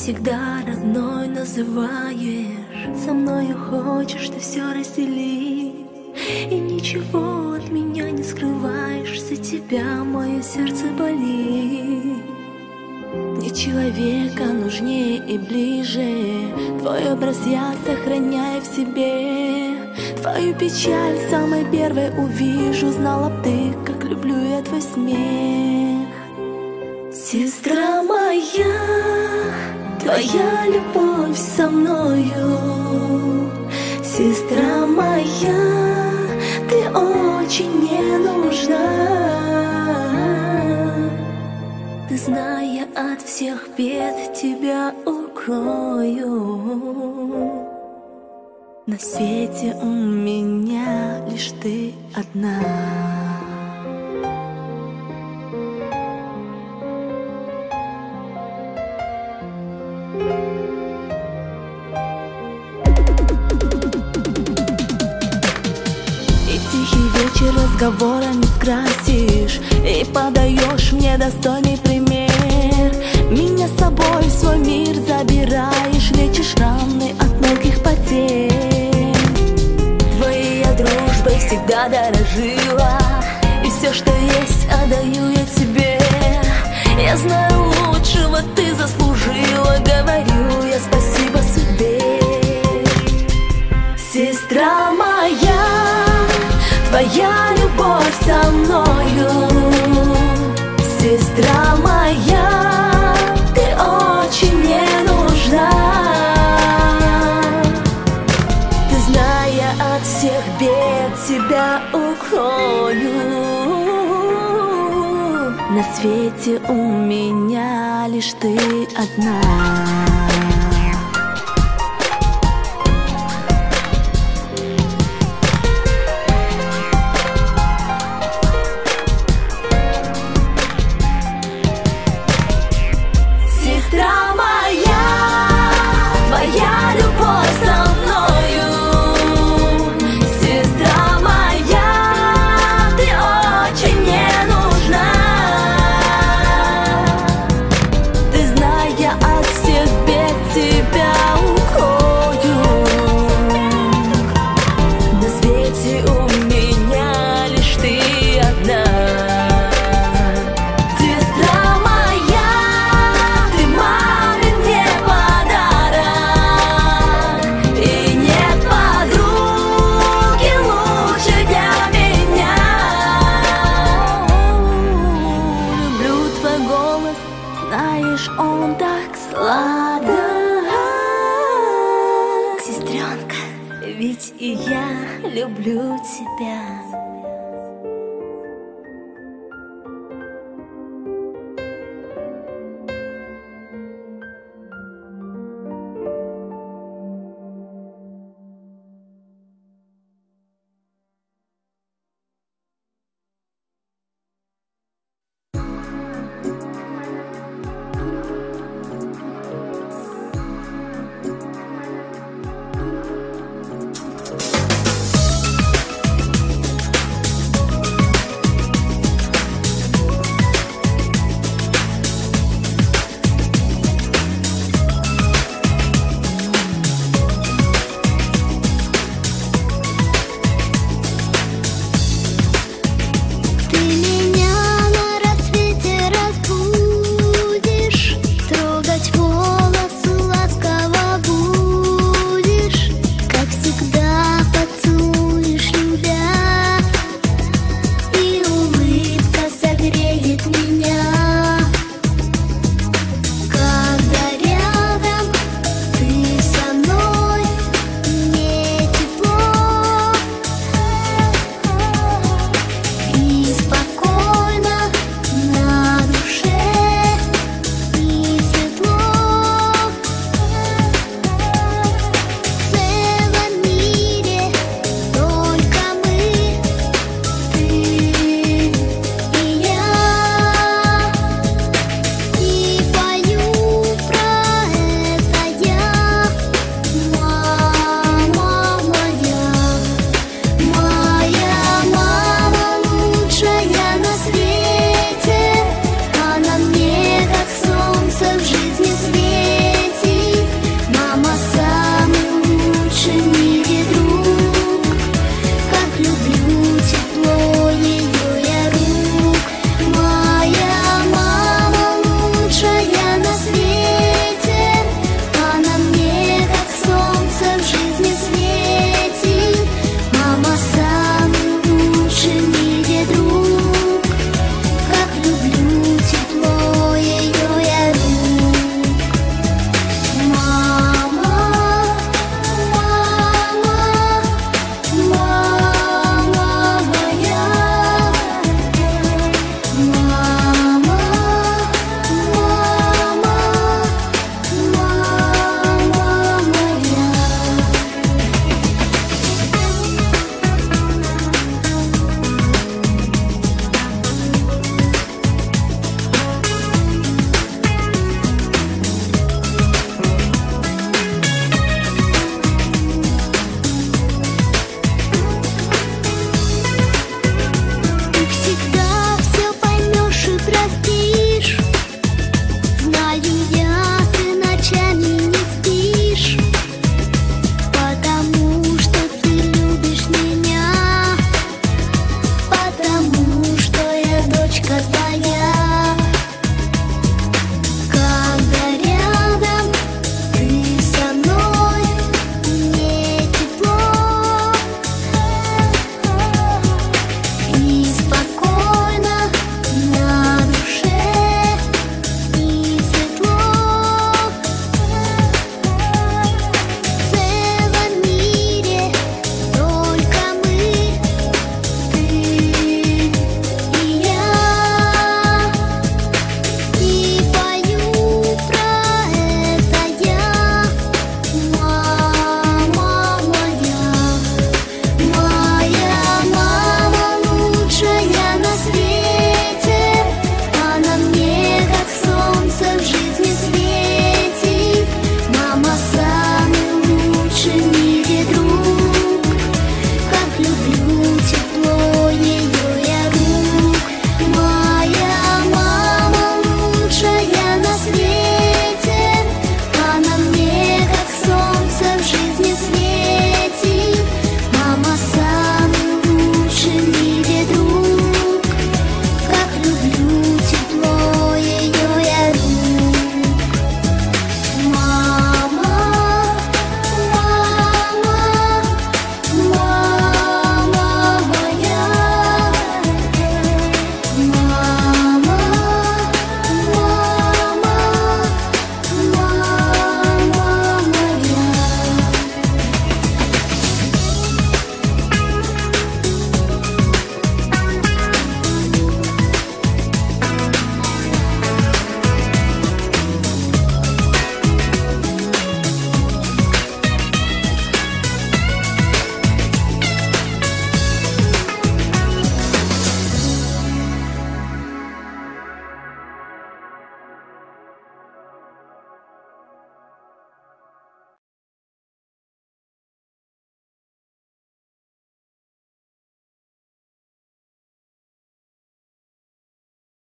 всегда родной называешь. Со мною хочешь ты все разделить И ничего от меня не скрываешь. За тебя мое сердце болит. Мне человека нужнее и ближе. Твой образ я сохраняю в себе. Твою печаль самой первой увижу. Знала б ты, как люблю я твой смех. Сестра моя, твоя любовь со мною Сестра моя, ты очень мне нужна. Ты, зная от всех бед, тебя укрою На свете у меня лишь ты одна разговора не скрасишь И подаешь мне достойный пример. Меня с собой в свой мир забираешь Лечишь раны от мелких потерь. Твоей я дружбой всегда дорожила И все, что есть, отдаю я тебе. Я знаю, свете у меня лишь ты одна 边 эти. Let's respirar.